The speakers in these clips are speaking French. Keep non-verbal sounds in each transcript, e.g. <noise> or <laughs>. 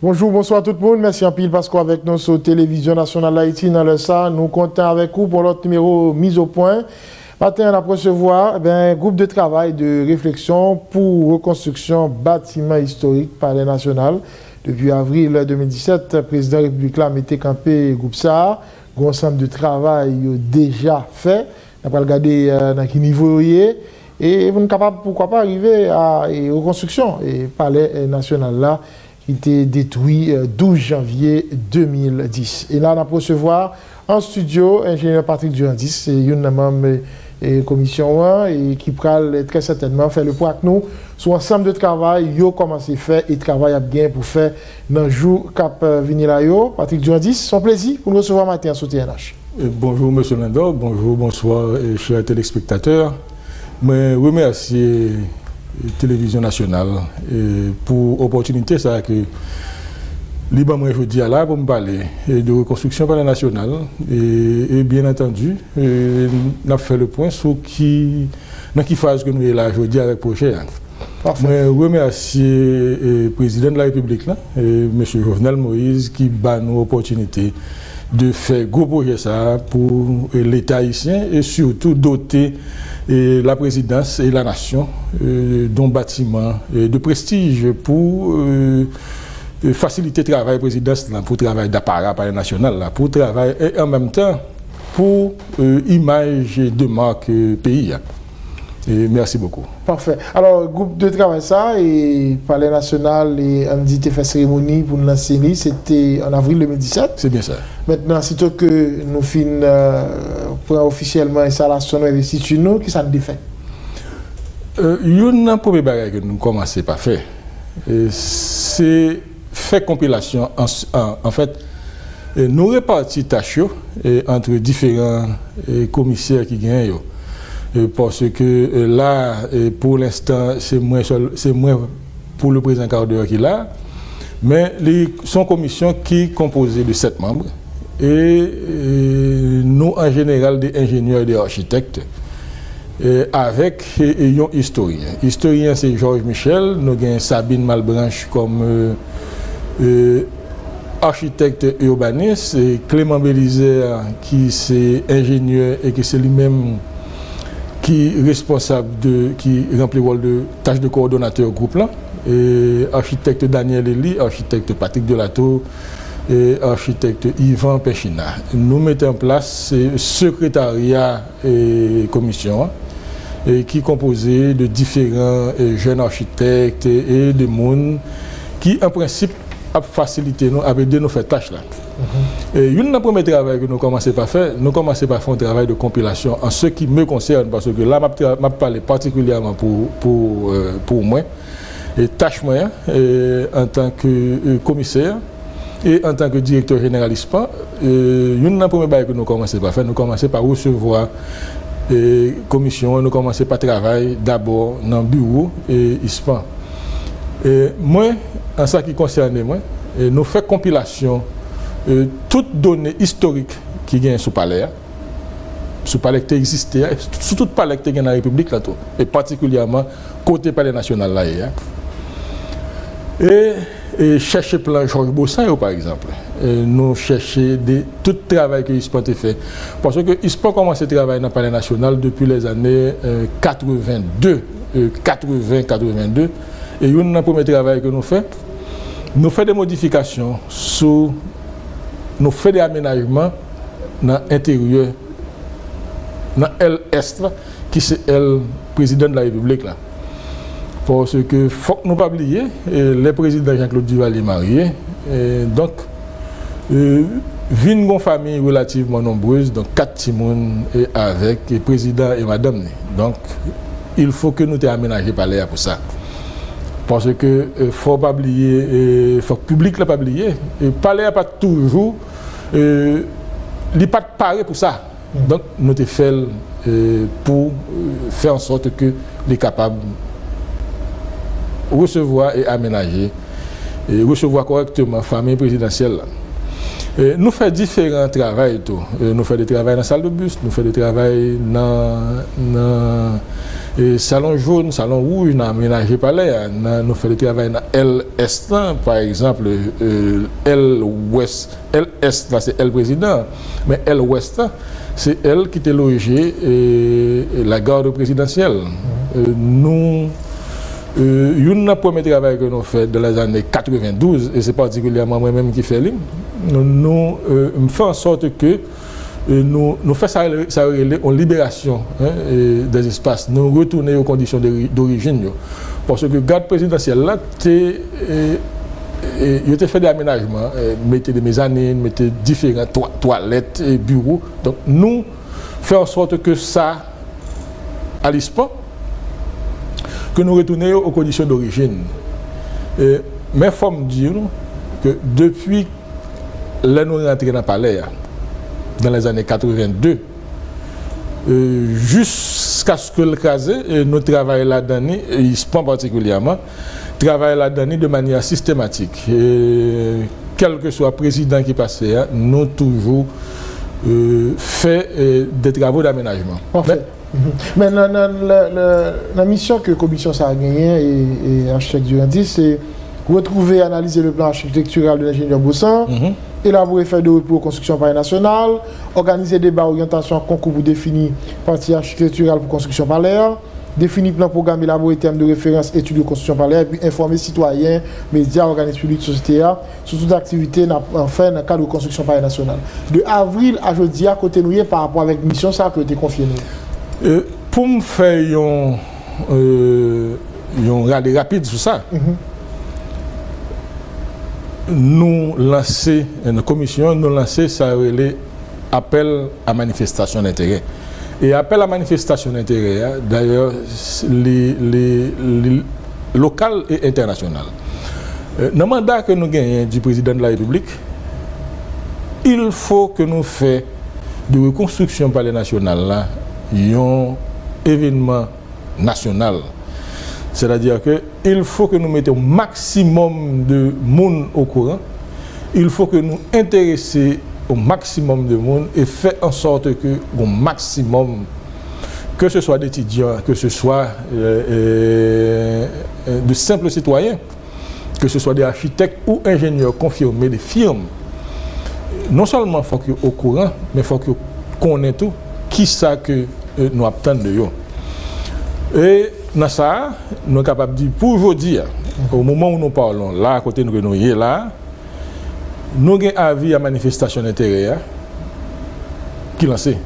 Bonjour, bonsoir tout le monde. Merci en pile parce avec nous sur Télévision Nationale d'Haïti dans le SA. Nous comptons avec vous pour l'autre numéro mise au point. Matin, on a recevoir eh un groupe de travail de réflexion pour reconstruction bâtiment historique par les nationales. Depuis avril 2017, le président de la République a mis campé groupe ça. Un ensemble de travail déjà fait. On va regarder euh, dans quel niveau il est. Et vous êtes capable, pourquoi pas, arriver à reconstruction. Et palais national là, qui était détruit le euh, 12 janvier 2010. Et là, on a recevoir en studio ingénieur Patrick Durandis, c'est une membre et commission 1 et qui pral très certainement faire le point avec nous sur ensemble de travail. Yo commencé faire et travail à bien pour faire dans le jour cap euh, là Patrick Durandis son plaisir pour nous recevoir matin sur TNH euh, bonjour monsieur Lindor bonjour bonsoir chers téléspectateurs. Je remercie la télévision nationale pour l'opportunité ça que Liban, moi, je dis là pour me parler de reconstruction par la nationale. Et, bien entendu, on a fait le point sur qui, dans quelle phase que nous sommes là aujourd'hui avec projet. Je remercie le président de la République, là, M. Jovenel Moïse, qui bat nous l'opportunité de faire gros projet ça pour l'État haïtien et surtout doter la présidence et la nation d'un bâtiment de prestige pour faciliter le travail présidence pour le travail d'appareil national, pour le travail et en même temps pour l'image de marque pays. Et merci beaucoup. Parfait. Alors, groupe de travail, ça, et Palais National, et on dit fait cérémonie pour lancer, c'était en avril 2017. C'est bien ça. Maintenant, sitôt que nous finissons euh, pour officiellement l'installation de l'institut, nous, qui ça nous fait euh, Il y a un premier bagage que nous commençons par faire. C'est faire compilation, en, fait, nous répartir tâches entre différents commissaires qui gagnent. Parce que là, pour l'instant, c'est moins, pour le président Cardeur qui là. Mais son commission qui est composée de sept membres. Et, nous, en général, des ingénieurs et des architectes. avec un historien. Historien, c'est Georges Michel. Nous avons Sabine Malbranche comme euh, architecte urbaniste, et Clément Bélizer, qui est ingénieur et qui c'est lui-même qui est responsable de, qui remplit le rôle de tâche de coordonnateur groupe là, et architecte Daniel Elie, architecte Patrick Delato, et architecte Yvan Pechina. Nous mettons en place ce secrétariat et commission et qui est composé de différents jeunes architectes et de monde qui en principe a facilité nous, a aidé nous faire tâche là. Mm -hmm. Et une premier travail que nous commençons par faire, nous commençons par faire un travail de compilation en ce qui me concerne, parce que là, je parle particulièrement pour, pour, euh, pour moi, et tâche moi, en tant que euh, commissaire et en tant que directeur général ISPA, une des premières que nous commençons par faire, nous commençons par recevoir et commission, nous commençons par travailler d'abord dans le bureau et ISPA. Et moi, en ce qui concerne moi, e nous faisons compilation de toutes données historiques qui viennent sous palais, sous palais qui existait, sous tout palais qui dans la République, là, tout, et particulièrement côté palais national. Là, et, et e chercher plan Georges Bossin, par exemple. Et nous chercher de, tout travail que l'ISPAN a fait. Parce que l'ISPAN commence à travailler dans le palais national depuis les années euh, 82, euh, 80-82. Et un premier travail que nous faisons, nous faisons des modifications nous faisons des aménagements dans l'intérieur, dans l'Est, qui est le président de la République. Là. Parce que, faut que nous pas oublier, le président Jean-Claude Duval est marié. Donc, euh, une famille relativement nombreuse, donc quatre timons avec le président et madame. Donc, il faut que nous aménagés par l'air pour ça. Parce que ne euh, faut pas oublier, il faut que le public ne pas oublier. Le pas toujours, euh, il n'est pas paré pour ça. Donc, nous avons fait euh, pour faire en sorte que les capables recevoir et aménager, et recevoir correctement la famille présidentielle. nous faisons différents travaux. nous faisons des travaux dans la salle de bus, nous faisons des travaux dans, E salon jaune, salon rouge nan amenaje pale, nan nou fè de travay nan LS nan, par exemple, LS, LS nan se L président, men LS nan, se L ki te loje la garde présidentielle. Nou, yon nan pweme travay ke nou fè de la zanè 92, e se partikulyaman mwen mèm ki fè li, nou mfè an sorte ke nous, faisons ça, en libération hein, des espaces, nous retourner aux conditions d'origine. Parce que le garde présidentiel là, il a fait des aménagements, mettez des mezzanines, mettez différentes toilettes et bureaux. Donc nous faisons en sorte que ça, à pas, que nous retournions aux conditions d'origine. Mais il faut me dire que depuis là nous rentrés dans le palais, dans les années 82, euh, jusqu'à ce que le cas, nous travaillons là-dedans, et ISPAN particulièrement, travaillons là-dedans de manière systématique. Et, quel que soit le président qui passe, nous toujours euh, fait euh, des travaux d'aménagement. Mais la, mission que la commission a gagnée et, et architecte Durandi, c'est retrouver et analyser le plan architectural de l'ingénieur Boussan, mhm. élaborer faire de pour construction par nationale, organiser des débats orientation concours pour définir partie architecturale pour construction par l'air, définir plan programme élaborer termes de référence études de construction par l'air, puis informer citoyens, médias, organismes publics, sociétés sur toutes les activités enfin dans le cadre de construction par nationale. De avril à jeudi, à côté nous, par rapport avec la mission, ça a été confié euh, pour me faire un euh, rapide sur ça, mhm. Nous lancer, une commission, nous lancer ça appel à manifestation d'intérêt. Et appel à manifestation d'intérêt, hein, d'ailleurs, local et international. Euh, dans le mandat que nous gagnons du président de la République, il faut que nous fassions de reconstruction par les nationales là, un événement national. C'est-à-dire qu'il faut que nous mettions un maximum de monde au courant. Il faut que nous intéressions au maximum de monde et faire en sorte que au maximum, que ce soit d'étudiants, que ce soit euh, euh, de simples citoyens, que ce soit des architectes ou ingénieurs confirmés, des firmes, non seulement faut qu'ils soient au courant, mais faut qu'ils connaissent tout, qui ça que euh, nous attendons de eux? Et dans ça, nous sommes capables de dire, pour aujourd'hui, au moment où nous parlons, là, à côté de nous, nous là, nous avons avis à manifestation d'intérêt hein, qui lancé.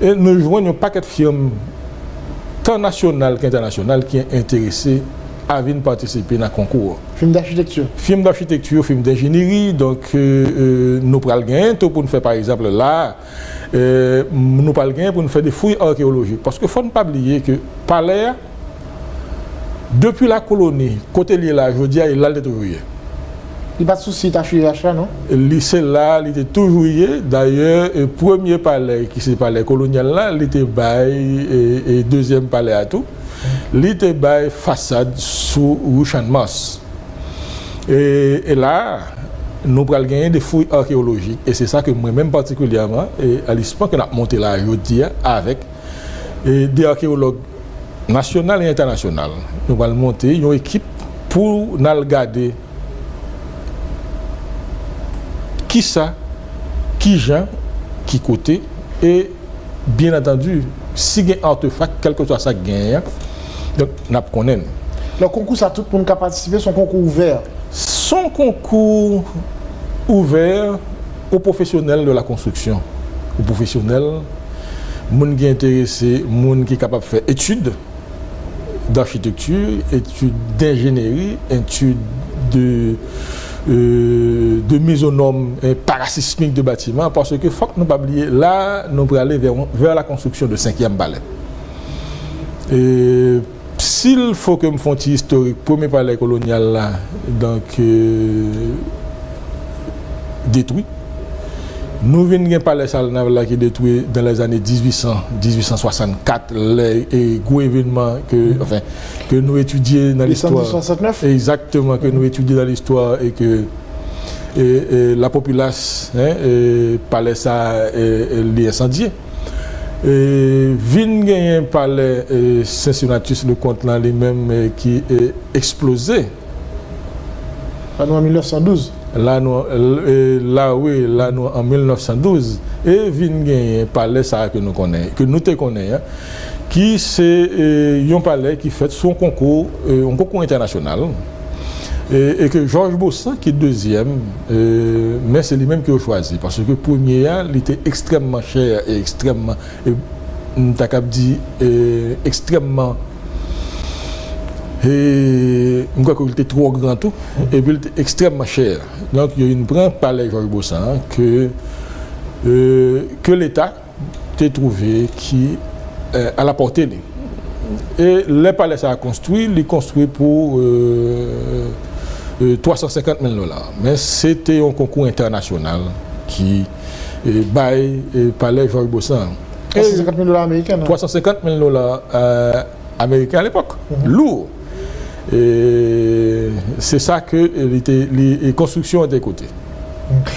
Et nous jouons un paquet de firmes, tant nationales qu'internationales, qui sont intéressées à venir participer dans le concours. Film d'architecture. Film d'architecture, film d'ingénierie. Donc, euh, euh, nous prenons gain pour nous faire, par exemple, là, euh, nous parlons pour nous faire des fouilles archéologiques. Parce qu'il faut ne pas oublier que palais, depuis la colonie, côté là, je dis, il l'a détruit. Il pas de souci, tu as suivi l'achat, non Lycée là, il était toujours D'ailleurs, le premier palais, qui c'est palais colonial là, il était bail et, euh, et, deuxième palais à tout. Il était bail façade sous Rouchan Mas. Et, et là, nou pral genyen de fouy arkeologik. E se sa ke mwen men partikulyaman, alispan ke nap monte la yodia avek de arkeolog nasyonal e internasyonal. Nou pral monte yon ekip pou nan gade ki sa, ki jan, ki kote, e bien atendu, si gen artefak, kelke to a sa genyen, nap konen. Le konkou sa tout pou nou ka patisipe, son konkou ouver? son concours ouvert aux professionnels de la construction. Aux professionnels, gens qui sont intéressés, gens qui sont capables de faire études d'architecture, études d'ingénierie, études de, euh, de mésonomes et parasismiques de bâtiments, parce que faut que nous pas oublier, là, nous allons aller vers, vers la construction de cinquième balai. Et s'il faut que me fasse historique, premier palais colonial là, donc euh, détruit, nous venons d'un palais Salnav qui est détruit dans les années 1800, 1864, les gros événements que, enfin, que nous étudions dans l'histoire. 1869 Exactement, que nous étudions dans l'histoire et que la population, hein, palais ça, est incendié. Et E, vin genyen pale e, Sensionatus le kont lan li menm ki e, eksplose. Lan nou an 1912. Lan nou an 1912. E vin genyen pale sa ke nou konen, ke nou te konen. Ki se yon pale ki fet sou an konkou, an konkou internasyonal. Et, que Georges Bossan, qui est deuxième, mais c'est lui-même qui a choisi. Parce que premier, il était extrêmement cher et extrêmement, et, dit, extrêmement et je crois qu'il était trop grand tout, et puis il était extrêmement cher. Donc il y a une grande palais Georges Bossan que, euh, que l'État a trouvé qui euh, à la portée. Et le palais ça a construit, il construit pour 350 euh, 000 dollars. Mais c'était un concours international qui baille le palais Bossan. 350 000 dollars américains 350 000 dollars américains à l'époque. Mhm. Lourd. Et c'est ça que les, constructions étaient côté.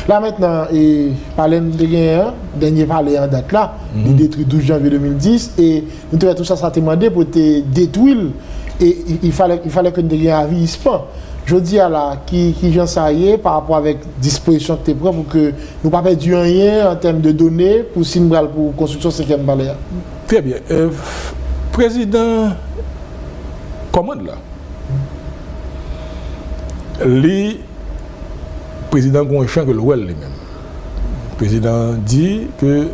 Là maintenant, et parler de rien, dernier parler en date là, mm il détruit 12 janvier 2010 et nous avons tout ça, ça demandé pour te détruire et il fallait, il fallait que nous un vieillissement. Je dis à la qui, j'en sais par rapport avec disposition que tu prends pour que nous pas perdre rien en termes de données pour Simbral pour construction 5e balai. Très bien. Euh, président commande là? Le président Gonchamp que l'ouel lui-même. Le président dit que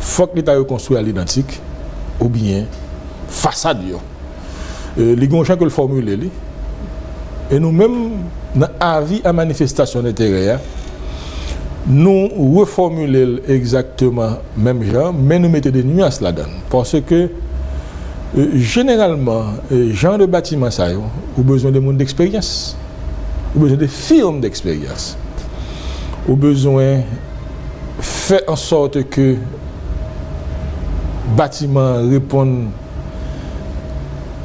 faut que l'État reconstruit à l'identique ou bien façade. Euh, les Gonchamp que le formule E nou men nan avi a manifestasyon etere, nou reformule l exactement menm jan, men nou mette de nuans la dan. Parce ke, generalman, jan de batiman sa yo, ou bezon de moun d'eksperyans, ou bezon de firm d'eksperyans, ou bezon fè an sote ke batiman repon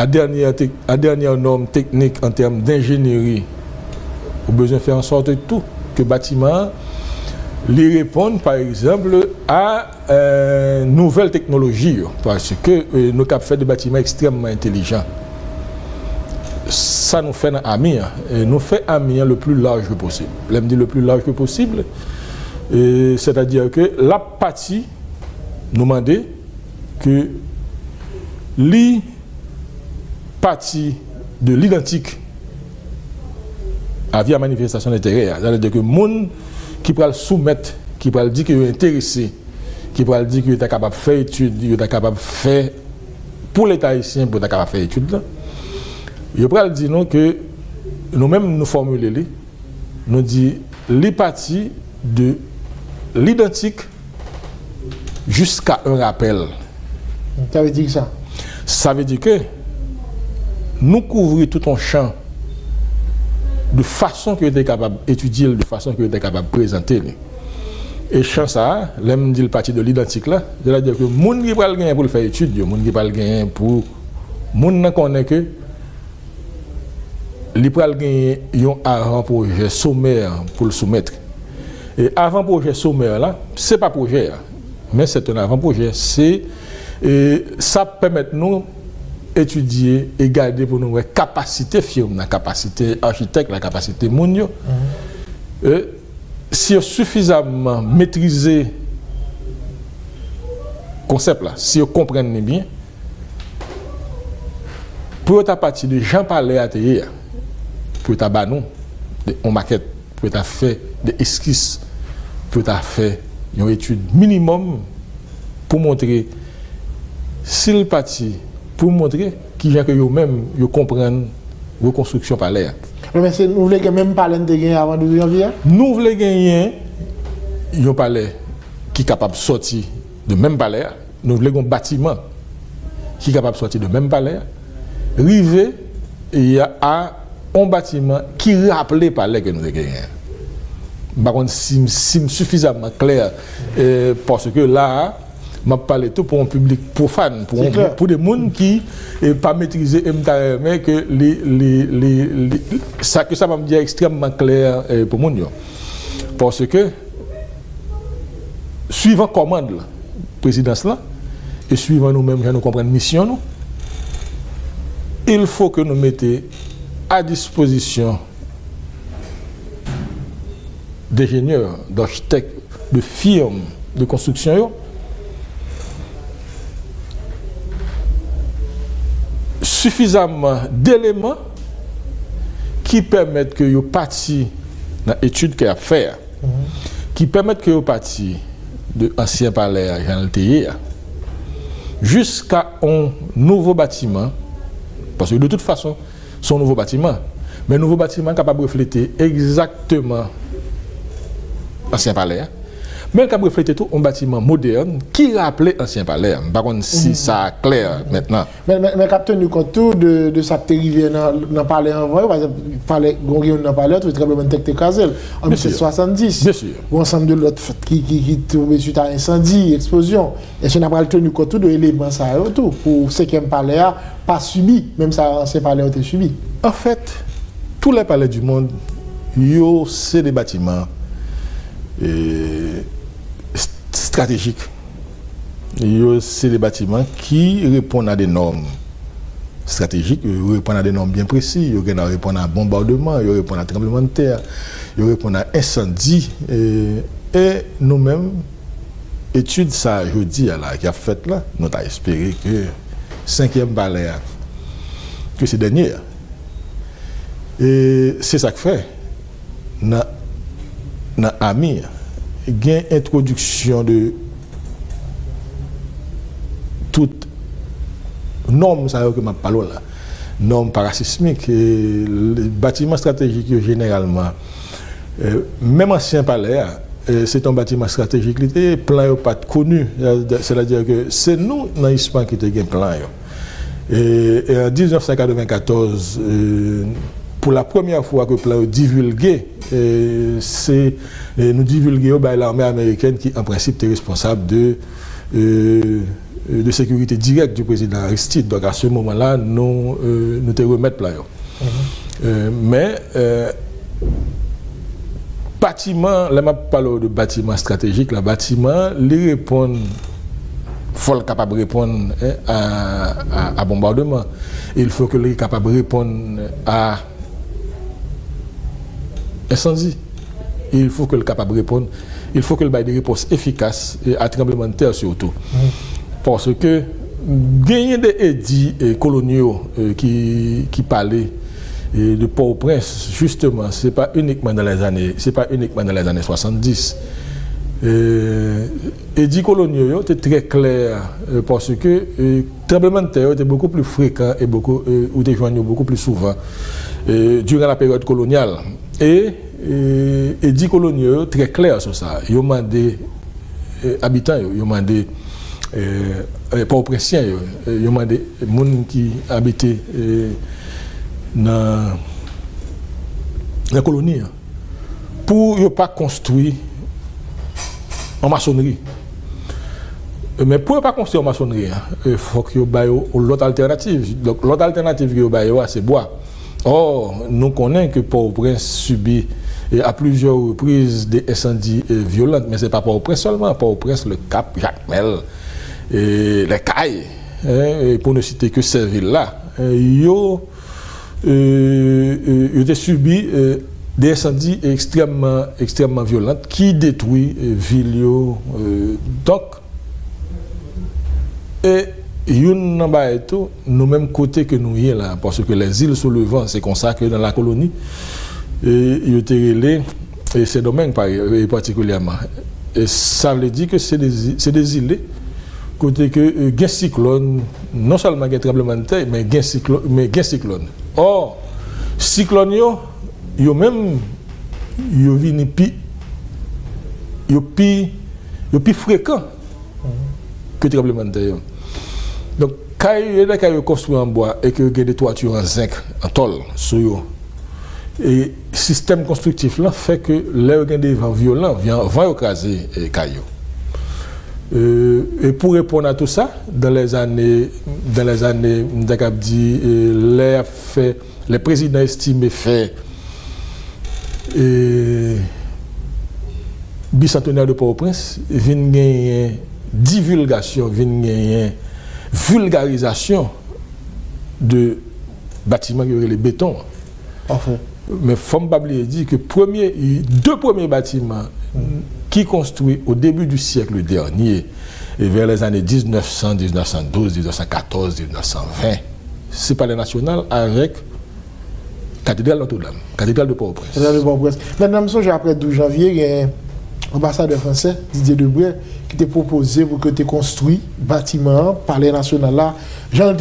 à dernière, norme technique en termes d'ingénierie, ont besoin de faire en sorte tout que bâtiment les répondre par exemple à euh, nouvelles technologies parce que euh, nous avons fait des bâtiments extrêmement intelligents. Ça nous fait un hein. nous fait ami le plus large possible. L'aime dit le plus large possible, c'est-à-dire que la partie nous demandait que les parties de l'identique à manifestation d'intérêt, c'est-à-dire que monde qui peut le soumettre, qui peut dire qu'il est intéressé, qui peut dire qu'il est capable de faire études, qu'il est capable de faire pour l'État haïtien, pour être capable de faire études. Il peut dire non que nous-mêmes nous formulons, nous disons les parties de l'identique jusqu'à un rappel. Ça veut dire ça? Ça veut dire que nous couvrons tout un champ de façon que était capable d'étudier, de façon que était capable de présenter. Et chance ça, l'aime dit le parti de l'identique là, c'est-à-dire que monde qui pas le pour faire étude, monde qui pas le pour monde ne connaît que li pral gagner un avant projet sommaire pour le soumettre. Et avant projet sommaire là, c'est pas projet, mais c'est un avant projet, c'est et ça permet nous étudier et garder pour nous la capacité firme, la capacité architecte, la capacité monio. Mm -hmm. Euh, si suffisamment maîtriser le concept là, si vous comprenez bien, pour ta partie de Jean parler à théier, pour ta banon, on maquette, pour ta fait des esquisses, pour ta fait une étude minimum pour montrer si le parti pou mwontre ki jan ke yo mèm yo kompren rekonstruksyon pale ya. Mwen se nou vle gen mèm pale nte gen avan 12 janvye? Nou vle gen yen yo pale ki kapab soti de mèm pale ya, nou vle gen batiman ki kapab soti de mèm pale ya, rive e ya a an batiman ki rappele pale gen nou gen yen. Bakon si m suffisamman kler, eh, parce ke la m'a parlé tout pour un public profane, pour, un, pour des mondes qui n'ont pas maîtrisé mais que les, les, les, les, ça que ça va me dire extrêmement clair eh, pour moi. Parce que, suivant commande, la présidence là, et suivant nous-mêmes, nous comprenons mission, nous, il faut que nous mettions à disposition d'ingénieurs, d'architectes, de firmes de construction, suffisamment d'éléments qui permettent que vous parti dans l'étude qu'il a faire, mm -hmm. qui permettent que vous parti de l'ancien palais à Jean jusqu'à un nouveau bâtiment, parce que de toute façon, son nouveau bâtiment, mais un nouveau bâtiment capable de refléter exactement l'ancien palais. Mais a reflété tout un bâtiment moderne qui rappelait l'ancien palais. Par contre, si mhm. ça est clair maintenant. Mais, mais, mais tenu compte de, de ça qui arrivé dans le palais en vrai, par exemple, le palais Gonguion dans le palais, tout tremblement de Kazel en 1970. Bien sûr. Ou ensemble de l'autre qui, qui, qui tombait suite à incendie, explosion. Et si on n'a pas tenu compte de l'élément ça tout pour ce qui palais a pas subi, même ça ancien palais a été subi. En fait, tous les palais du monde, c'est des bâtiments. Et stratégiques. C'est des bâtiments qui répondent à des normes stratégiques, répondent à des normes bien précises, ils répondent à bombardement, ils répondent à tremblement de terre, ils répondent à incendie. Et, nous-mêmes, étude ça, je dis, là, qui a fait là, nous avons espéré que cinquième balai, que c'est dernier. Et c'est ça que fait. Dans, dans Amir, gen introduksyon de tout nom sa yo ke map palo la. Nom parasismik, e, batiman strategik yo e, e, generalman. Euh, Mem ansyen pale a, se ton batiman strategik li te, plan yo pat konu. Se la diyo ke se nou nan Hispan ki te gen plan yo. E an 1994, e... Euh, pour la première fois que plan divulgué, c'est nous divulguer bah, l'armée américaine qui en principe est responsable de, euh, de sécurité directe du président Aristide. Donc à ce moment-là, nous euh, nous te remettre là. Mm-hmm. Euh, mais bâtiment, là je parle de bâtiment stratégique, le bâtiment, les répondent faut être capable de répondre hein, à, à, bombardement. Il faut que les capable de répondre à incendie. Il faut que le capable répondre. Il faut que le ait des réponses efficaces et à tremblement de terre surtout. Parce que gagner des édits coloniaux euh, qui, qui parlaient de Port-au-Prince, justement, ce n'est pas uniquement dans les années, c'est pas uniquement dans les années 70. Euh, édits coloniaux étaient très clairs euh, parce que le tremblement de terre était beaucoup plus fréquent et beaucoup, ou beaucoup plus souvent durant la période coloniale. E, e, e di kolonye yo tre kler sou sa. Yo mande e, abitan yo, yo mande e, e paupresyen yo, e, yo mande moun ki abite nan, nan kolonye yo. Pou yo pa konstoui an masonri. Men pou yo pa konstoui an masonri, fok yo bayo ou lot alternatif. Lot alternatif yo bayo a se boa. Or, nou konen ke Port-au-Prince subi e, a plusieurs reprises de incendie violente, men se pa Port-au-Prince seulement, Port-au-Prince, le Cap, Jacmel, e, le Caille, e, pou ne cite ke se ville la, yo te subi de incendie ekstremman violente ki detoui ville yo. Donk, e Youn nan ba eto, nou menm kote ke nou ye la, parce ke les il sou levan, se konsakre nan la koloni, yote rele, se domen pari, partikulyaman. Sa vle di ke se de zile, kote ke gen siklon, non salman gen trembleman de tey, men gen siklon. Or, siklon yo, yo menm, yo vini pi, yo pi, yo pi frekant, ke trembleman de tey yo. Kay yon de kay yon konstruy anboa e ki yon gen de toatur an zenk, an tol, sou yo. E sistem konstruktif lan fe ke le yon gen de van violent, van yon kaze e kay yo. E, e pou repon a tout sa, dan les ane, dan les ane, mdak ap di, e, le a fe, le prezident estime fe, e bicentenaire de Port-au-Prince, vin genyen divulgasyon, vin genyen vulgarisation de bâtiments qui auraient les bétons. Enfin. Mais faut pas dit que premier, deux premiers bâtiments qui construits au début du siècle dernier, et vers les années 1900, 1912, 1914, 1920, c'est Palais National avec Cathédrale Notre-Dame, Cathédrale de Port-au-Prince. Cathédrale de Port-au-Prince. Maintenant, après 12 janvier, il y a l'ambassadeur français, Didier Debré, qui t'a proposé pour que tu construit bâtiment, Palais National là, Jean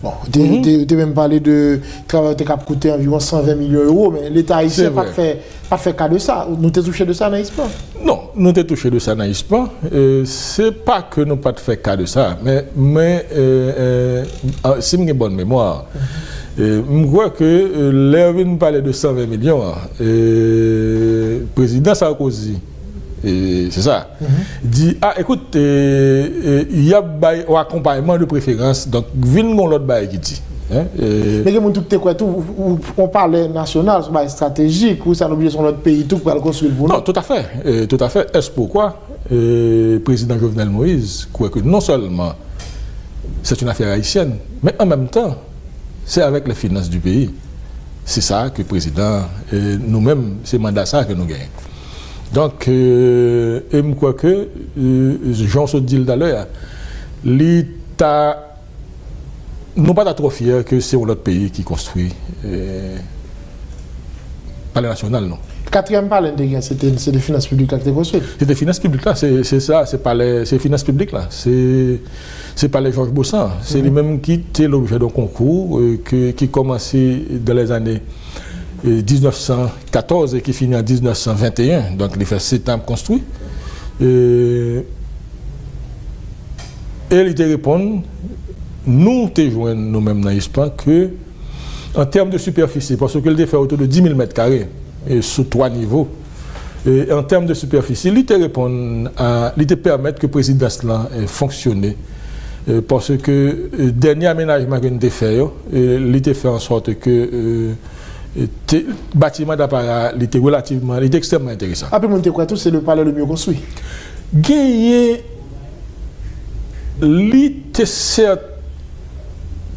Bon, tu as même parlé de travail qui a coûté environ 120 millions d'euros, mais l'État ici n'a pas fait, pas fait cas de ça. Nous t'es touché de ça, n'est-ce pas? Non, nous t'es touché de ça, n'est-ce pas? Ce n'est pas que nous pas fait cas de ça, mais, mais euh, euh, si j'ai bonne mémoire, je crois que euh, l'Erwin parlait de 120 millions, le président Sarkozy, c'est ça. Mm Dit, ah, écoute, il y a un accompagnement de préférence, donc, vin mon l'autre bail qui dit. Hein, Mais quoi, tout, on parle national, c'est stratégique, ou ça n'oublie son autre pays, tout pour le construire pour Non, tout à fait. tout à fait. Est-ce pourquoi le président Jovenel Moïse croit que non seulement c'est une affaire haïtienne, mais en même temps, c'est avec les finances du pays. C'est ça que le président, nous-mêmes, c'est mandat ça que nous gagnons. Donc, euh, et je crois que, euh, se dit l'heure, l'État, non pas trop fier que c'est notre pays qui construit euh, palais national, non. Quatrième palais, c'est des finances publiques qui construit. C'est des finances publiques là, c'est ça, c'est les finances publiques là, c'est pas les Georges Bossan, c'est mm-hmm. lui-même qui était l'objet d'un concours euh, qui commençait dans les années 1914 et qui finit en 1921. Donc, il fait 7 ans construit. Et, il te répond, nous te joignons nous-mêmes dans l'Espagne que, en termes de superficie, parce qu'il fait autour de 10 000 mètres carrés, et sous trois niveaux, et en termes de superficie, il te répond, il te permet que le président cela fonctionne. Parce que le dernier aménagement qu'il a fait, il fait en sorte que le bâtiment d'appareil était relativement, était extrêmement intéressant. Après, mon quoi tout, c'est le palais le mieux construit. Gagné, il était certes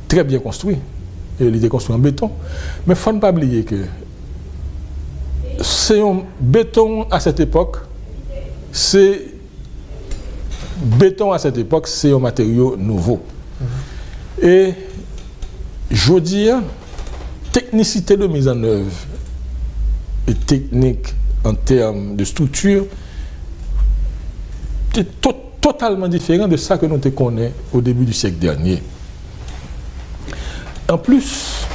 très bien construit. Il était construit en béton. Mais il ne faut pas oublier que c'est un béton à cette époque, c'est béton à cette époque, c'est un matériau nouveau. Mhm. Et je dis, technicité de mise en œuvre et technique en termes de structure est totalement différent de ça que nous connaissons au début du siècle dernier. En plus,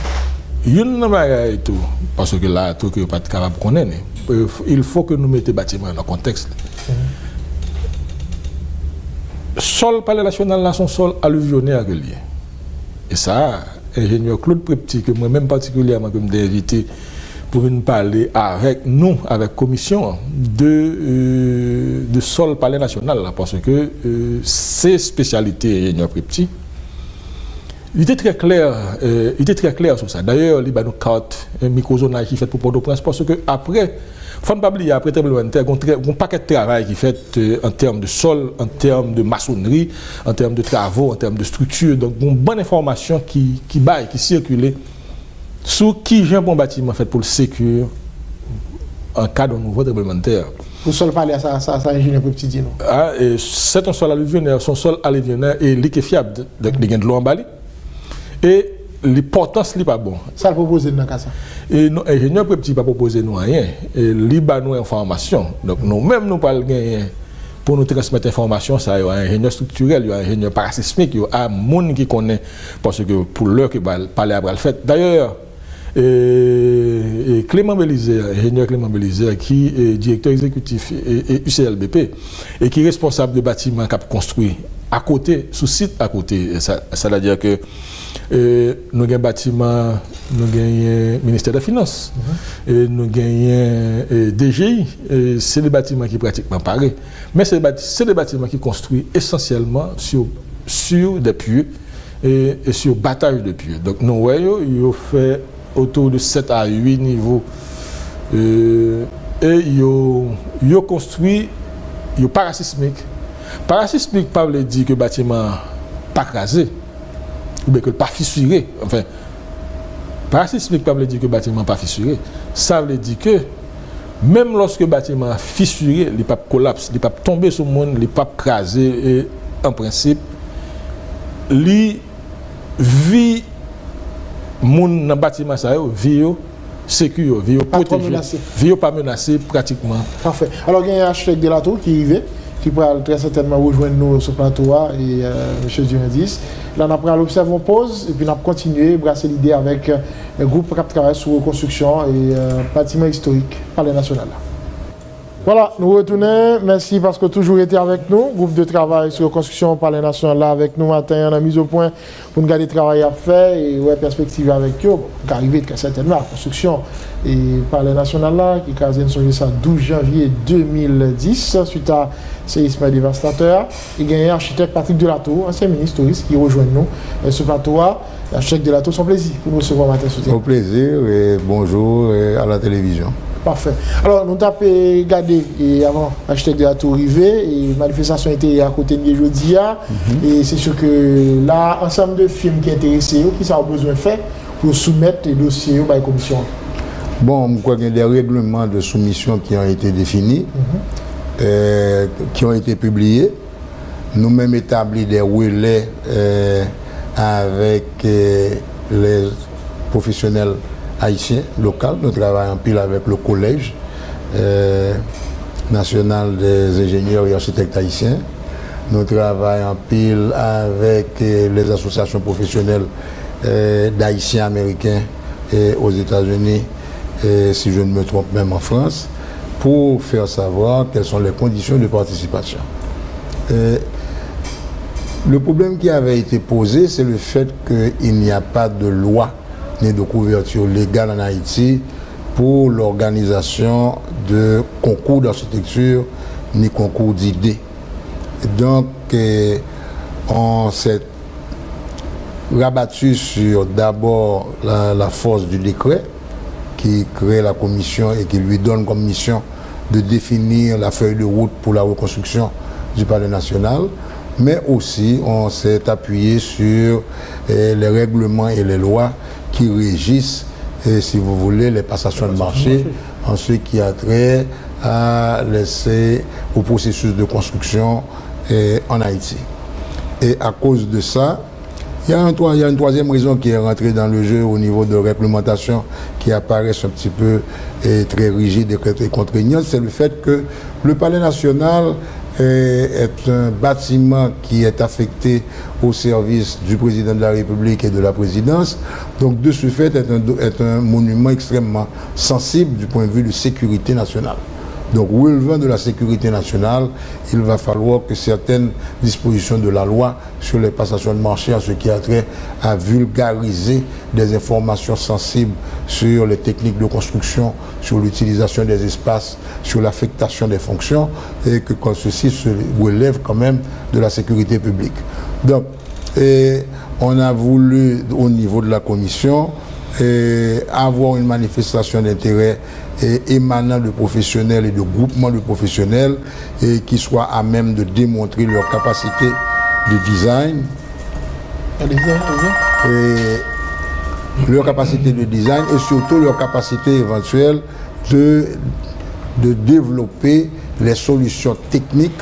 il y a tout, parce que là, tout que pas capable de connaître, il faut que nous mettions le bâtiment dans le contexte. Le sol palais national, là, son sol alluvionnaire relié. Et ça, ingénieur Claude Prepti, que moi-même particulièrement comme invité pour venir parler avec nous, avec commission de, euh, de sol palais national, parce que euh, ces spécialités ingénieur Prepti, il était très clair, euh, il était très clair sur ça. D'ailleurs, il y a une carte, un microzonage qui fait pour Port-au-Prince, parce que après, Fon Babli apre tremblementer, goun paket travay ki fet an euh, term de sol, an term de masonri, an term de travou, an term de struktur, donk goun bon informasyon ki bay, ki sirkule, sou ki jen bon batiman fet pou l'sekur an kadon nouvo tremblementer. Ou sol pale a sa enjine pou ptidye nou? Ah, se ton sol aluvyoner, son sol aluvyoner e lik e fiab, dek de gen de lo an bali. E l'importance n'est pas bon. Ça propose dans le ça. Et nos ingénieurs petit pas proposer nous rien. Et li ba nous information. Donc nous même nous pas gagner pour nous transmettre information ça y a un ingénieur structurel, il y a un ingénieur parasismique, il y a un monde qui connaît parce que pour l'heure qui va parler à le fait. D'ailleurs et, Clément Belizer, ingénieur Clément Belizer, qui est directeur exécutif et, UCLBP et qui est responsable de bâtiments a construit à côté, sous site à côté. Ça, ça veut dire que nous avons un bâtiment, nous avons un ministère des Finances, mhm. et nous avons un DGI, c'est des bâtiments qui pratiquement pareil. Mais c'est des bâtiments qui construits essentiellement sur, sur des puits et, sur battage de puits. Donc nous voyons, ils ont fait autour de 7 à 8 niveaux. et ils ont construit, ils parasismique, Parasismique pas veut dire que le bâtiment pas crasé, ou bien que pas fissuré. Enfin, parasismique pas veut dire que le bâtiment pas fissuré. Ça veut dire que même lorsque le bâtiment est fissuré, il ne pas collapse, il ne pas tomber sur le monde, il ne pas craser. Et en principe, li vi moun nan bâtiment ça yo sécure, yo protégé, yo pas menacé pratiquement. Parfait. Alors il y a un architecte de la tour qui arrive qui pourra très certainement rejoindre nous sur le plateau et euh, M. Dionydis. Là, on a l'observe, on pause et puis on a continué, brasser l'idée avec euh, le groupe qui travaille sur reconstruction et euh, bâtiment historique par les nationales. Voilà, nous retournons. Merci parce que toujours été avec nous. Groupe de travail sur la construction par les nations là avec nous matin. On a mis au point pour nous garder le travail à faire et ouais, perspective avec eux. Arriver certainement la construction et par les nationales là qui a une ça 12 janvier 2010 suite à séisme dévastateur. Il y a un architecte Patrick Delatour, ancien ministre qui rejoint nous ce plateau. L'architecte Delatour, son plaisir pour nous recevoir matin. Au plaisir et bonjour à la télévision. Parfait. Alors, nous avons regardé avant l'architecte de la tour arrivé, et la manifestation était à côté de jeudi. Mhm. Et c'est sûr que là, ensemble de films qui intéressent, qui ça a besoin de faire pour soumettre les dossiers à la commission Bon, je crois qu'il y a des règlements de soumission qui ont été définis, mhm. euh, qui ont été publiés. Nous-mêmes établi des relais euh, avec euh, les professionnels haïtien local. Nous travaillons pile avec le collège euh, national des ingénieurs et architectes haïtiens. Nous travaillons pile avec euh, les associations professionnelles euh, d'haïtiens américains et aux États-Unis, si je ne me trompe même en France, pour faire savoir quelles sont les conditions de participation. le problème qui avait été posé, c'est le fait qu'il n'y a pas de loi ni de couverture légale en Haïti pour l'organisation de concours d'architecture ni concours d'idées. Donc, eh, on s'est rabattu sur d'abord la, force du décret qui crée la commission et qui lui donne comme mission de définir la feuille de route pour la reconstruction du palais national, mais aussi on s'est appuyé sur eh, les règlements et les lois qui régissent, et, si vous voulez, les passations de marché en ce qui a trait à laisser au processus de construction en Haïti. Et à cause de ça, il y, a un, il y, a une troisième raison qui est rentrée dans le jeu au niveau de réglementation qui apparaît un petit peu et très rigide et très contraignante, c'est le fait que le Palais national est un bâtiment qui est affecté au service du président de la République et de la présidence. Donc, de ce fait, est un, un monument extrêmement sensible du point de vue de sécurité nationale. Donc, relevant de la sécurité nationale, il va falloir que certaines dispositions de la loi sur les passations de marché en ce qui a trait à vulgariser des informations sensibles sur les techniques de construction, sur l'utilisation des espaces, sur l'affectation des fonctions, et que quand ceci se relève quand même de la sécurité publique. Donc, on a voulu, au niveau de la commission, avoir une manifestation d'intérêt émanant de professionnels et de groupements de professionnels et qui soient à même de démontrer leur capacité de design. Et leur capacité de design et surtout leur capacité éventuelle de, de développer les solutions techniques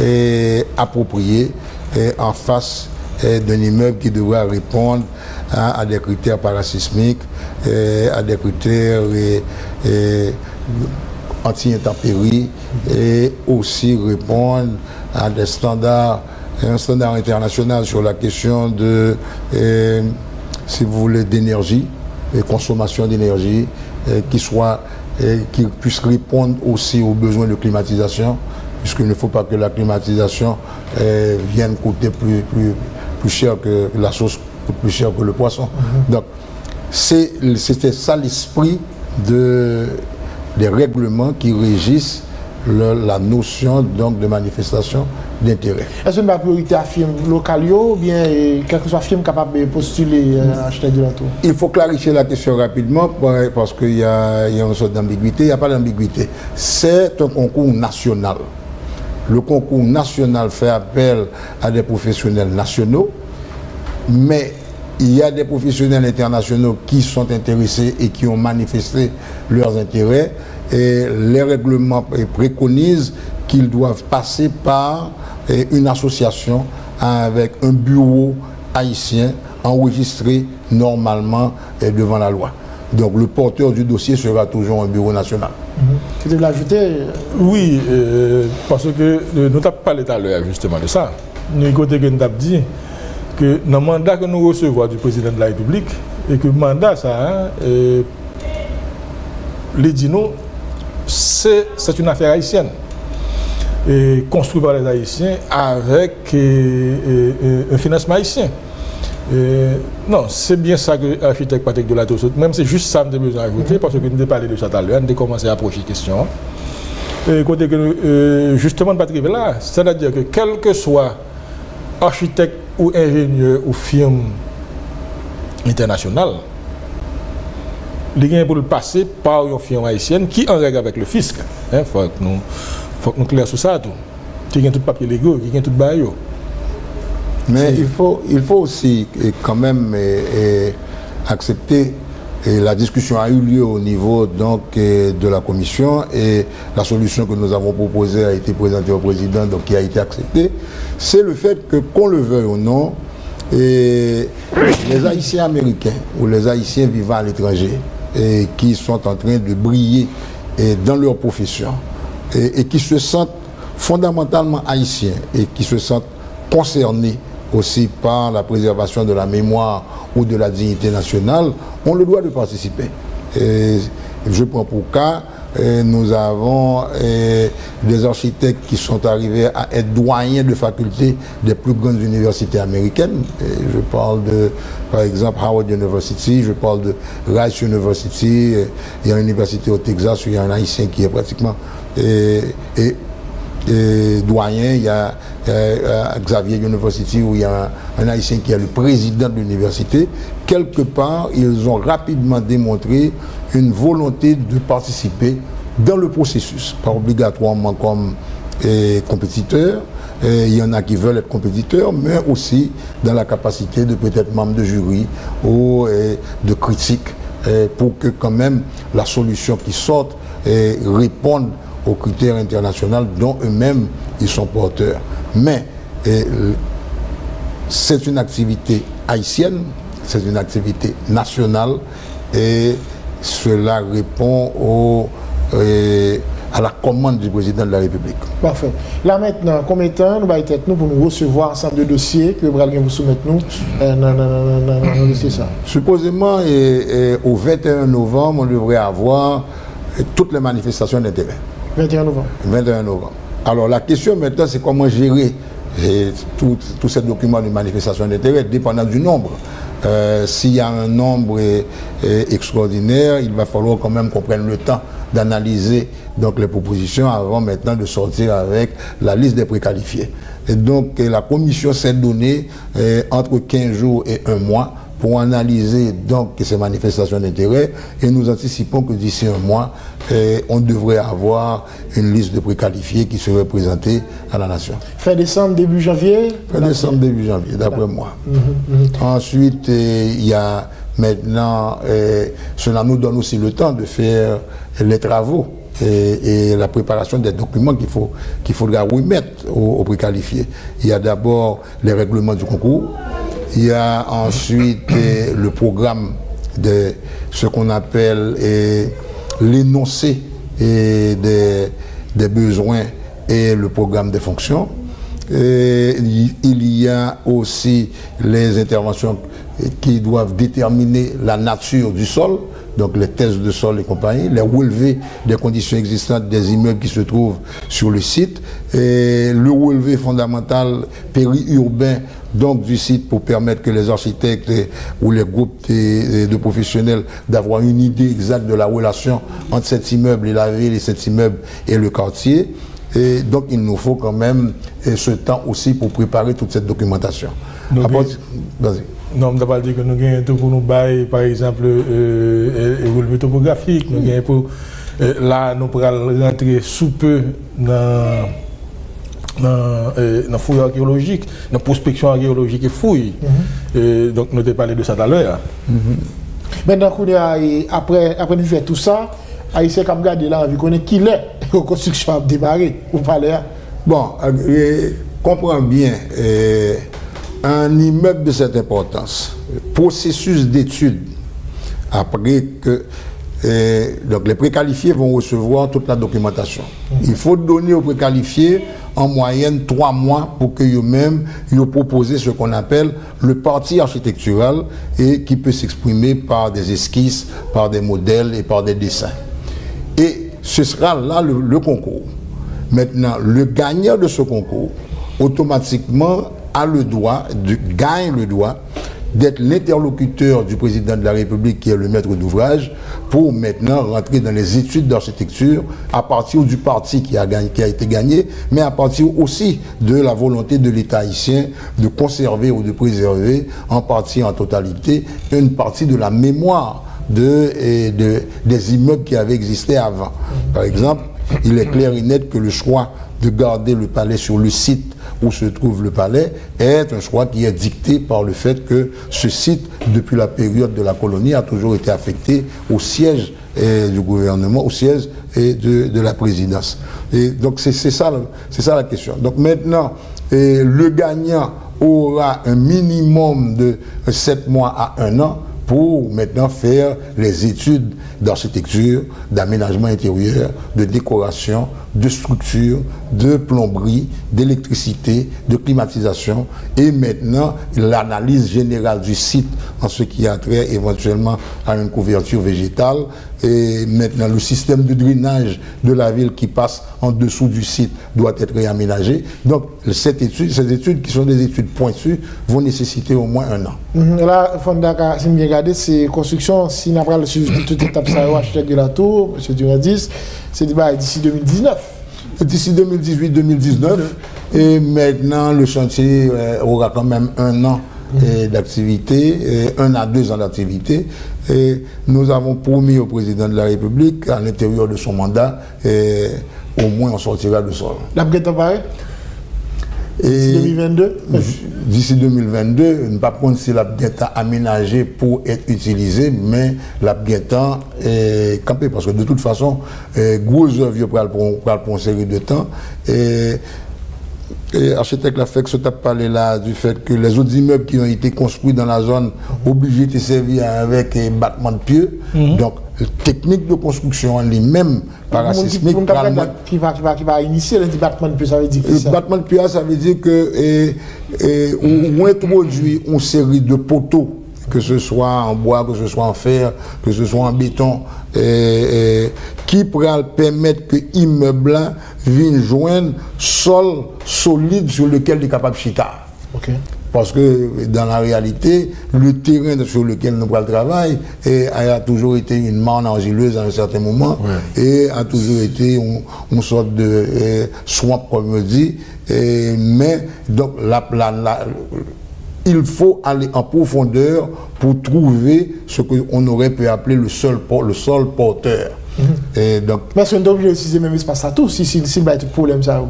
et appropriées en face d'un immeuble qui devra répondre à, des critères parasismiques, à des critères anti-intempéries et aussi répondre à des standards, un standard international sur la question de, si vous voulez, d'énergie, et consommation d'énergie, qui soit qui puisse répondre aussi aux besoins de climatisation, puisqu'il ne faut pas que la climatisation vienne coûter plus, plus cher que la sauce coûte plus cher que le poisson. Mhm. Donc, c'était ça l'esprit de, des règlements qui régissent la notion donc, de manifestation d'intérêt. Est-ce que la priorité à firme locale ou bien quel que soit firme capable de postuler à acheter de la tour Il faut clarifier la question rapidement parce qu'il y, a une sorte d'ambiguïté. Il n'y a pas d'ambiguïté. C'est un concours national. Le concours national fait appel à des professionnels nationaux, mais il y a des professionnels internationaux qui sont intéressés et qui ont manifesté leurs intérêts. Et les règlements préconisent qu'ils doivent passer par eh, une association avec un bureau haïtien enregistré normalement eh, devant la loi. Donc le porteur du dossier sera toujours un bureau national. Tu veux l'ajouter euh, Oui, euh, parce que euh, nous n'avons pas parlé tout à l'heure justement de ça. Nous avons dit que dans le mandat que nous recevons du président de la République, et que le mandat, ça, hein, euh, les dinos, c'est une affaire haïtienne. Et construit par les Haïtiens avec un financement haïtien. Non, c'est bien ça que l'architecte Patrick de la Tour- même c'est juste ça que j'ai besoin d'ajouter, parce que nous avons parlé de ça tout à l'heure, nous avons commencé à approcher la question. Et côté que, euh, justement, arriver là, c'est-à-dire que quel que soit architecte ou ingénieur ou firme internationale, il y a pour le passer par une firme haïtienne qui en règle avec le fisc. Il faut que nous, faut que nous clair sur ça tout. Qui a tout papier légaux, qui a tout bail. Mais il faut, il faut aussi quand même eh, eh, accepter et la discussion a eu lieu au niveau donc de la commission et la solution que nous avons proposée a été présentée au président donc qui a été acceptée. C'est le fait que qu'on le veuille ou non, et les Haïtiens américains ou les Haïtiens vivant à l'étranger et qui sont en train de briller et dans leur profession et, et qui se sentent fondamentalement haïtiens et qui se sentent concernés aussi par la préservation de la mémoire ou de la dignité nationale, ont le droit de participer. Je prends pour cas, nous avons des architectes qui sont arrivés à être doyens de faculté des plus grandes universités américaines. Je parle de, par exemple, Howard University, je parle de Rice University, il y a une université au Texas où il y a un haïtien qui est pratiquement... et et doyen, il y a euh, à Xavier University où il y a un, haïtien qui est le président de l'université. Quelque part, ils ont rapidement démontré une volonté de participer dans le processus, pas obligatoirement comme eh, compétiteurs. Il y en a qui veulent être compétiteurs, mais aussi dans la capacité de peut-être membre de jury ou de critique pour que quand même la solution qui sorte réponde aux critères internationaux dont eux-mêmes ils sont porteurs. Mais eh, c'est une activité haïtienne, c'est une activité nationale et cela répond au, eh, à la commande du président de la République. Parfait. Là maintenant, combien de temps nous allons être nous pour nous recevoir ensemble de dossiers que Bral vous soumettre nous euh, dans- dossier ça Supposément, eh, au 21 novembre, on devrait avoir toutes les manifestations d'intérêt. 21 novembre. 21 novembre. Alors la question maintenant, c'est comment gérer eh, tous ces documents de manifestation d'intérêt, dépendant du nombre. Euh, S'il y a un nombre eh, eh, extraordinaire, il va falloir quand même qu'on prenne le temps d'analyser donc les propositions avant maintenant de sortir avec la liste des préqualifiés. Et donc la commission s'est donnée entre 15 jours et un mois pour analyser donc ces manifestations d'intérêt et nous anticipons que d'ici un mois, eh, on devrait avoir une liste de préqualifiés qui serait présentée à la nation. Fin décembre, début janvier? Fin décembre, début janvier, d'après moi. Ensuite, eh, il y a maintenant, eh, cela nous donne aussi le temps de faire les travaux et, et la préparation des documents qu'il faut, qu'il faudra remettre aux, aux préqualifiés. Il y a d'abord les règlements du concours, il y a ensuite eh, le programme de ce qu'on appelle eh, l'énoncé eh, des, des besoins et le programme des fonctions. Il y a aussi les interventions qui doivent déterminer la nature du sol, donc les tests de sol et compagnie, les relevés des conditions existantes des immeubles qui se trouvent sur le site, et le relevé fondamental périurbain donc du site pour permettre que les architectes ou les groupes de, de professionnels d'avoir une idée exacte de la relation entre cet immeuble et la ville et cet immeuble et le quartier. Et donc, il nous faut quand même ce temps aussi pour préparer toute cette documentation. Donc, part-. Vas-y. Non, je ne pas dire que nous avons tout pour nous bailler, par exemple, euh, et relevé topographique. Nous pour, euh, là, nous pourrons rentrer sous peu dans nan, euh, nan fouye arkeologik, nan prospeksyon arkeologik e fouye. Mm -hmm. euh, donk nou te pale de sa taler ya. Ben dan kou de a, apre ni fè tout sa, a yise kap gade la anvi konen ki lè, rekonstriksyon ap debare, ou pale ya. Bon, eh, kompran bien, euh, an immeuble de set importans, prosesus d'étude, apre ke donc les préqualifiés vont recevoir toute la documentation. Il faut donner aux préqualifiés en moyenne trois mois pour que eux-mêmes proposent ce qu'on appelle le parti architectural et qui peut s'exprimer par des esquisses, par des modèles et par des dessins. Et ce sera là le, concours. Maintenant, le gagnant de ce concours, automatiquement, a le droit, gagne le droit d'être l'interlocuteur du président de la République qui est le maître d'ouvrage pour maintenant rentrer dans les études d'architecture à partir du parti qui a, été gagné, mais à partir aussi de la volonté de l'État haïtien de conserver ou de préserver en partie, en totalité, une partie de la mémoire de, de, des immeubles qui avaient existé avant. Par exemple, il est clair et net que le choix de garder le palais sur le site où se trouve le palais est un choix qui est dicté par le fait que ce site, depuis la période de la colonie, a toujours été affecté au siège eh, du gouvernement, au siège de, de, la présidence. Et donc c'est ça, ça la question. Donc maintenant, eh, le gagnant aura un minimum de 7 mois à 1 an pour maintenant faire les études d'architecture, d'aménagement intérieur, de décoration, de structure, de plomberie, d'électricité, de climatisation et maintenant l'analyse générale du site en ce qui a trait éventuellement à une couverture végétale et maintenant le système de drainage de la ville qui passe en dessous du site doit être réaménagé. Donc cette étude, ces études qui sont des études pointues vont nécessiter au moins un an. Mhm. Là, Fondaka, si bien regardé, c'est construction, si on a le suivi de toute étape, ça de la tour, M. Duradis, c'est d'ici 2019 d'ici 2018-2019. Et maintenant, le chantier euh, aura quand même un an euh, d'activité, euh, un à deux ans d'activité. Et nous avons promis au président de la République, à l'intérieur de son mandat, au moins on sortira de sol. La D'ici 2022 D'ici 2022, ne pas prendre si la aménagé pour être utilisé, mais la est campé. Parce que de toute façon, eh, gros œuvres pour une série de temps. Et, et l'architecte l'a fait que ce parlé là du fait que les autres immeubles qui ont été construits dans la zone obligés de servir avec un battement de pieux. Mhm. Donc, technique de construction en lui-même parasismique. Qui va, qui, va, qui va initier le battement de pieux, ça veut dire Le battement de pieux, ça veut dire que et, et, on introduit une série de poteaux que ce soit en bois, que ce soit en fer, que ce soit en béton, et, qui pourra permettre que l'immeuble vienne joindre sol solide sur lequel il est capable de chita. Parce que dans la réalité, le terrain sur lequel nous le travail a toujours été une manne argileuse à un certain moment et a toujours été une, sorte de swamp, comme on dit. mais donc la, la il faut aller en profondeur pour trouver ce qu'on aurait pu appeler le le sol porteur. Mhm. Et donc, Mais qu'on est obligé d'utiliser même espace à tout si c'est si, un problème ça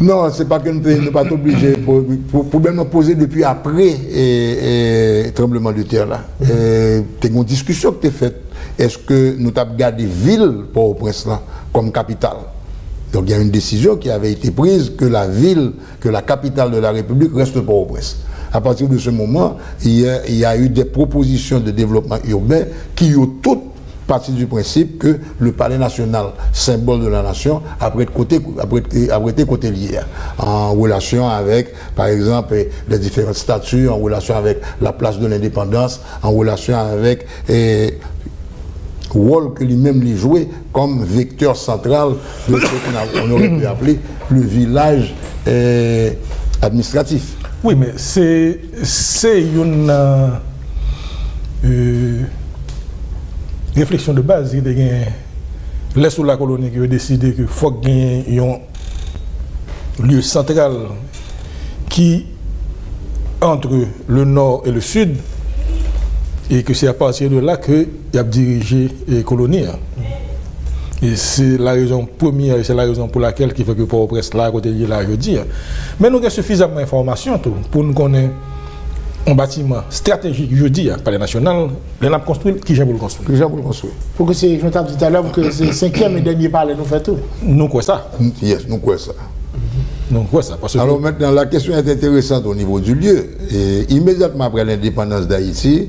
Non, ce n'est pas que nous ne pas obligé. <laughs> Pour, problème posé depuis après le tremblement de terre là. Mhm. C'est une discussion que tu as faite. Est-ce que nous avons gardé ville pour au prince comme capitale? Donc il y a une décision qui avait été prise que la ville, que la capitale de la République reste pour au prince à partir de ce moment, il y a, eu des propositions de développement urbain qui ont toutes parti du principe que le palais national, symbole de la nation, a été côté, côté lié, en relation avec, par exemple, les différentes statues, en relation avec la place de l'indépendance, en relation avec le rôle que lui-même lui jouait comme vecteur central de ce qu'on aurait pu appeler le village eh, administratif. Oui, men, se yon euh, euh, refleksyon de base, yon de gen lè sou la koloni ki yo deside ki fok gen yon lieu sentral ki entre le nord et le sud, et que c'est à partir de là que y a dirigé les colonies. Et c'est la raison première, et c'est la raison pour laquelle il faut que Port-au-Prince là, à côté de là, je dis. Mais nous avons suffisamment d'informations pour nous connaître un bâtiment stratégique, je dis, à Palais National, les a construit, qui j'ai voulu construire Qui j'ai voulu construire Pour que c'est, je t'ai dit tout à l'heure, que c'est cinquième et dernier palais, nous fait tout. Nous quoi ça Yes, nous quoi ça. Donc, quoi ça parce Alors maintenant, la question est intéressante au niveau du lieu. Et immédiatement après l'indépendance d'Haïti,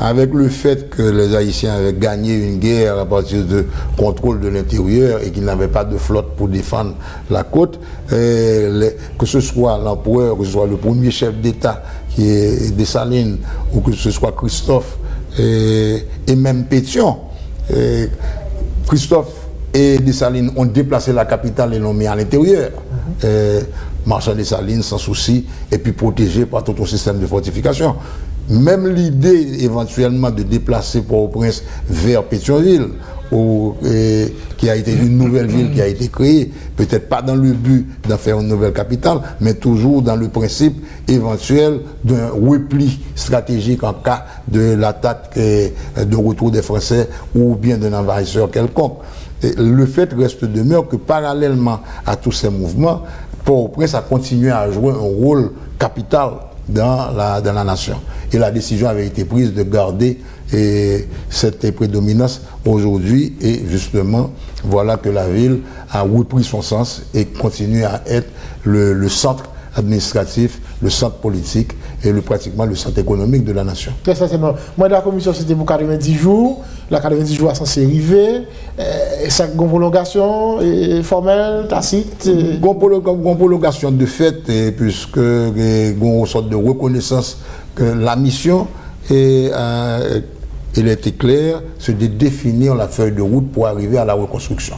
avec le fait que les Haïtiens avaient gagné une guerre à partir de contrôle de l'intérieur et qu'ils n'avaient pas de flotte pour défendre la côte, que ce soit l'empereur, que ce soit le premier chef d'État qui est Dessalines, ou que ce soit Christophe et, même Pétion, Christophe et Dessalines ont déplacé la capitale et l'ont mis à l'intérieur. Mhm. Marchand Dessalines sans souci, et puis protégé par tout un système de fortification. Même l'idée éventuellement de déplacer Port-au-Prince vers Pétionville, qui a été une nouvelle ville qui a été créée, peut-être pas dans le but d'en faire une nouvelle capitale, mais toujours dans le principe éventuel d'un repli stratégique en cas de l'attaque de retour des Français ou bien d'un envahisseur quelconque. le fait reste demeure que parallèlement à tous ces mouvements, Port-au-Prince a continué à jouer un rôle capital dans la, dans la nation. Et la décision avait été prise de garder cette prédominance aujourd'hui. Et justement, voilà que la ville a repris son sens et continue à être le centre administratif, le centre politique et le, pratiquement le centre économique de la nation. Très sincèrement. Moi, la commission, c'était pour 90 jours. La 90 jours a censé arriver. Ça une prolongation formelle, tacite Une prolongation de fait, et puisque une sorte de reconnaissance que la mission est, euh, il était clair, c'est de définir la feuille de route pour arriver à la reconstruction.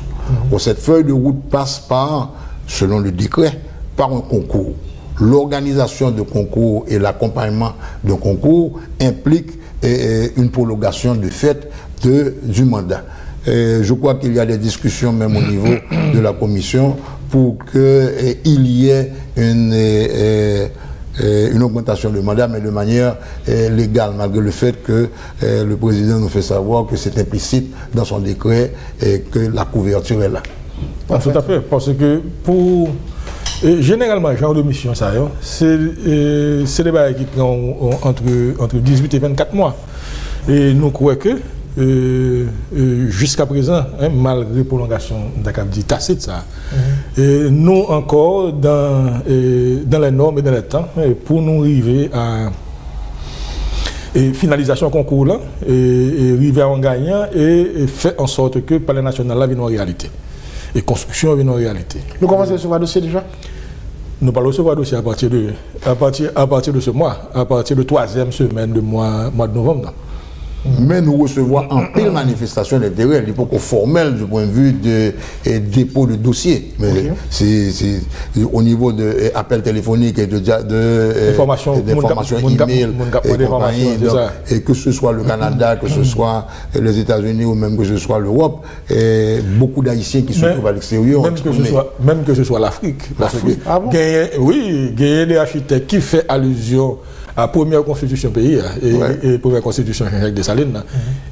Mhm. cette feuille de route passe par, selon le décret, par un concours l'organisation de concours et l'accompagnement de concours implique eh, eh, une prolongation de fait de, du mandat. je crois qu'il y a des discussions même au niveau de la commission pour qu'il eh, y ait une, une augmentation de mandat, mais de manière légale, malgré le fait que le président nous fait savoir que c'est implicite dans son décret et que la couverture est là. tout à fait, parce que pour généralement, genre de mission, ça, hein, c'est euh, des bails qui prennent entre, entre 18 et 24 mois. Et nous croyons que, euh, euh, jusqu'à présent, hein, malgré la prolongation dit tacite, ça, mhm. et nous encore dans, dans les normes et dans les temps, pour nous arriver à et finalisation concours là, et, arriver à un gagnant et, faire en sorte que le palais national là vienne en réalité. Et construction vienne en réalité. Nous commençons sur le dossier déjà? Nous allons recevoir dossier à partir de, à partir, à partir de ce mois, à partir de troisième semaine du mois, mois de novembre. Mais nous recevons en pile manifestation d'intérêt, il faut qu'on formel du point de vue de, dépôt de dossier. Mais c'est au niveau de appels téléphoniques et de, de information, email et, et, que ce soit le Canada, que ce soit les États-Unis ou même que ce soit l'Europe, beaucoup d'Haïtiens qui se trouvent à l'extérieur. Même, que ce soit, même que ce soit l'Afrique. Ah oui, il y a des architectes qui font allusion la première constitution pays hein, et, la première constitution Jacques Dessalines. Hein.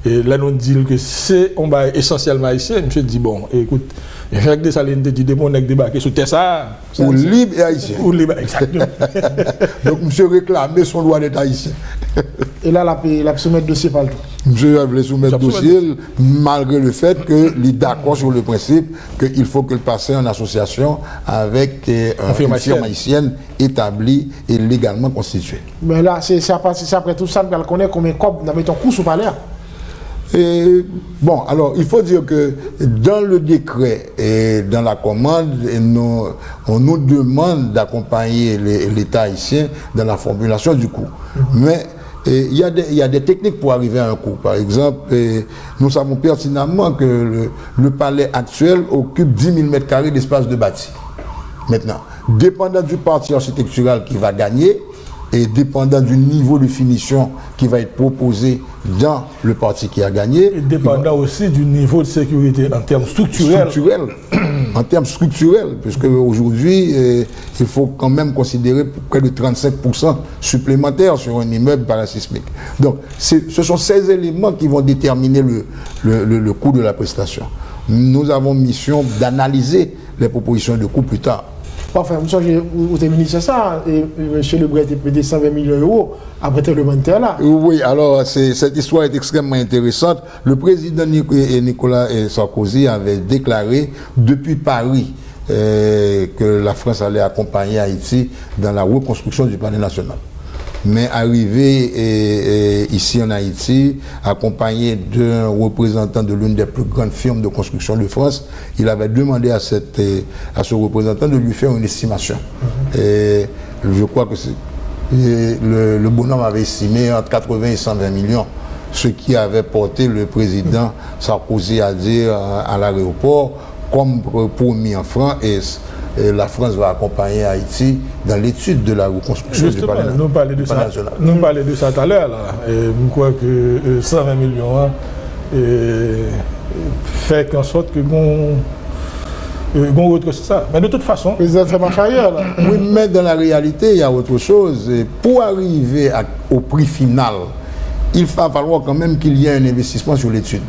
Mhm. Et là, nous dit que c'est on va essentiellement haïtien. Monsieur dit, bon, écoute, Jacques Dessalines te dit des monnaies débarquer sous ça. Ou libre et haïtien. Ou libre, exactement. <laughs> Donc, monsieur réclame son droit d'être haïtien. <laughs> et là, la, la soumettre dossier par le Monsieur voulait soumettre le dossier malgré le fait qu'il est d'accord sur le principe qu'il faut qu'il passe en association avec euh, une firme haïtienne établie et légalement constituée. Mais là, c'est après tout ça qu'on connaît combien de copes dans ton coup sous palais. Bon, alors il faut dire que dans le décret et dans la commande, on nous demande d'accompagner l'État haïtien dans la formulation du coup. Mais il y, a des, techniques pour arriver à un coup. Par exemple, nous savons pertinemment que le, palais actuel occupe 10 000 m2 d'espace de bâti. Maintenant, dépendant du parti architectural qui va gagner, et dépendant du niveau de finition qui va être proposé dans le parti qui a gagné. Et dépendant aussi du niveau de sécurité en termes structurels. <clears throat> en termes structurels, puisque aujourd'hui, eh, il faut quand même considérer près de 35% supplémentaires sur un immeuble parasismique. Donc, ce sont ces éléments qui vont déterminer le, le, le coût de la prestation. Nous avons mission d'analyser les propositions de coût plus tard. Parfait. Vous avez ministre ça, et M. Lebret a payé 120 millions d'euros après le là. Oui, alors cette histoire est extrêmement intéressante. Le président Nicolas Sarkozy avait déclaré depuis Paris euh, que la France allait accompagner Haïti dans la reconstruction du palais national mais arrivé ici en Haïti, accompagné d'un représentant de l'une des plus grandes firmes de construction de France, il avait demandé à, cette, à ce représentant de lui faire une estimation. Mhm. Et je crois que le, le, bonhomme avait estimé entre 80 et 120 millions, ce qui avait porté le président Sarkozy à dire à, l'aéroport comme promis en francs et la France va accompagner Haïti dans l'étude de la reconstruction du palais, nous parlons de ça, Nous parlons de ça tout à l'heure. Je crois que 120 euh, millions hein, fait en sorte que bon, euh, ça. Mais de toute façon. Oui, mais dans la réalité, il y a autre chose. pour arriver au prix final, il va falloir quand même qu'il y ait un investissement sur l'étude.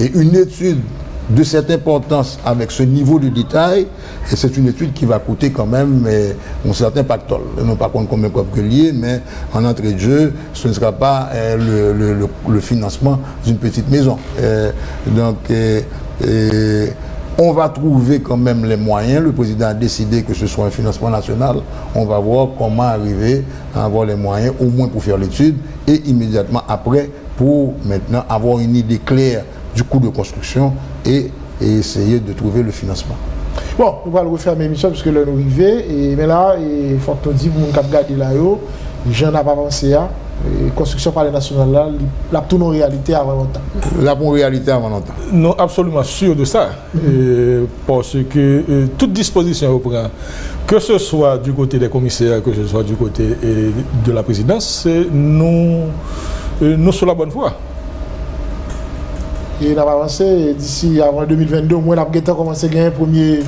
Et une étude de cette importance avec ce niveau de détail, c'est une étude qui va coûter quand même un certain pactole. Non pas contre combien de lié, mais en entrée de jeu, ce ne sera pas euh, le, financement d'une petite maison. Euh, donc, euh, on va trouver quand même les moyens. Le président a décidé que ce soit un financement national. On va voir comment arriver à avoir les moyens, au moins pour faire l'étude, et immédiatement après, pour maintenant avoir une idée claire du coût de construction et, essayer de trouver le financement. Bon, on allons refaire l'émission parce que là, nous arrivons. Mais là, il faut que nous disions, nous avons gardé là, les gens n'ont pas avancé. La construction par les nationales, là, la tourne en réalité avant longtemps. La bonne réalité avant longtemps. Non, absolument sûr de ça. parce que euh, toute disposition au prend, que ce soit du côté des commissaires, que ce soit du côté de la présidence, nous, nous sommes la bonne voie. Et on va avancer d'ici avant 2022, au moins, on a commencé à gagner le premier,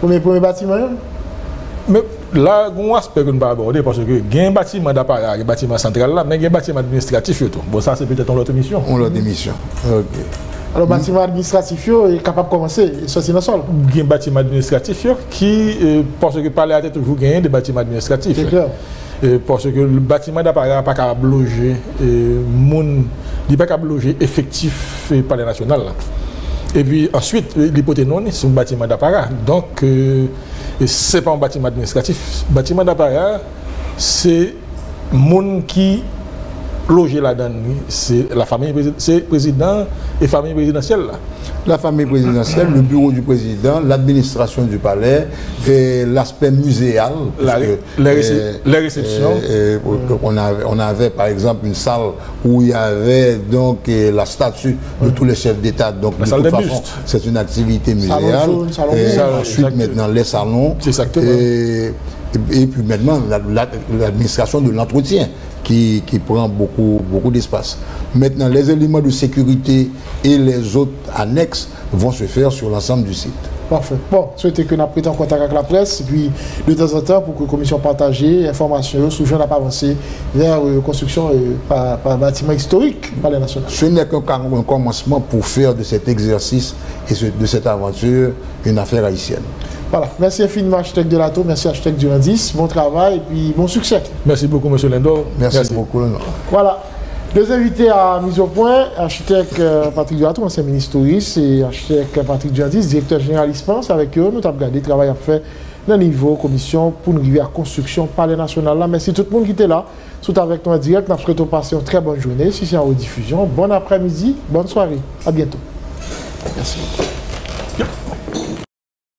premier, premier bâtiment. Mais là, on aspect que nous pas aborder parce que il y a un bâtiment d'appareil, un bâtiment central là, mais il y a un bâtiment administratif tout. Bon, ça, c'est peut-être une autre mission. Une autre mission. Ok. Alors, le bâtiment administratif est capable de commencer et sortir dans le sol. Il y a un bâtiment administratif qui, euh, parce que le palais a toujours gagné des bâtiments administratifs. C'est clair. Parce que le bâtiment d'appareil n'a pas capable de loger moun il pas loger effectif par les nationales. Et puis ensuite, l'hypothèse non, c'est un bâtiment d'appareil. Donc, euh, ce n'est pas un bâtiment administratif. Le bâtiment d'appareil, c'est monde qui loge là-dedans. C'est la famille, c'est président et famille présidentielle. Là la famille présidentielle, le bureau du président, l'administration du palais, et l'aspect muséal. les, réceptions. on, avait, on, avait, par exemple une salle où il y avait donc la statue de tous les chefs d'État. Donc de toute façon, c'est une activité muséale. et ensuite maintenant les salons. Et, et, puis maintenant l'administration de l'entretien qui, qui, prend beaucoup, beaucoup d'espace. Maintenant, les éléments de sécurité et les autres annexes vont se faire sur l'ensemble du site. Parfait. Bon, souhaitez que nous pris en contact avec la presse, et puis de temps en temps, pour que la commission partage informations sur n'a pas avancé vers la euh, construction euh, par, par, bâtiment historique par les nationaux. Ce n'est qu'un commencement pour faire de cet exercice et de cette aventure une affaire haïtienne. Voilà. Merci infiniment, architecte de l'ATO. Merci, architecte du indice. Bon travail et puis bon succès. Merci beaucoup, monsieur Lendo. Merci, beaucoup, Voilà. Deux invités à mise au point, architecte euh, Patrick Durato, ancien ministre touriste, et architecte Patrick Duandis, directeur général ISPANS. Avec eux, nous avons regardé le travail à faire dans le niveau commission pour nous arriver à construction palais national. Là. Merci tout le monde qui était là. Tout avec nous en direct. Nous souhaitons passer une très bonne journée. Si c'est en rediffusion, bon après-midi, bonne soirée. À bientôt. Merci beaucoup.